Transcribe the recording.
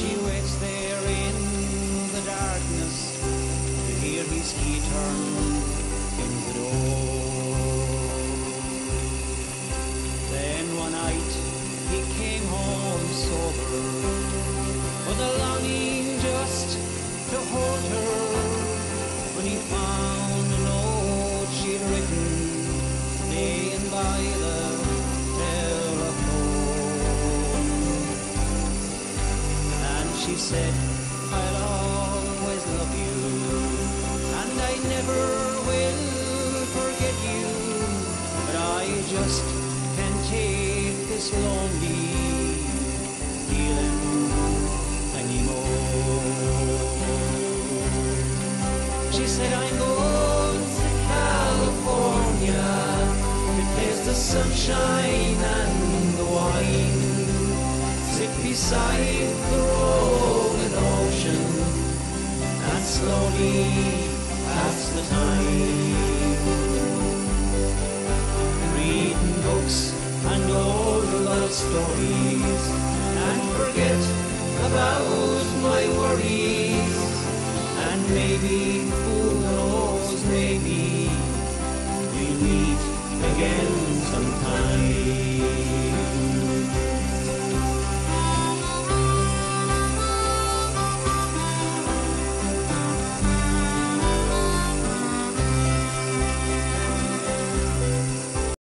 She waits there in the darkness to hear his key turn in the door. Then one night he came home sober, with a longing just to hold. She said, "I'll always love you, and I never will forget you, but I just can't take this lonely feeling anymore." She said, I'm going to California taste the sunshine and the wine. Beside the rolling ocean and slowly pass the time. Reading books and old love stories and forget about my worries. And maybe, who knows, maybe we'll meet again.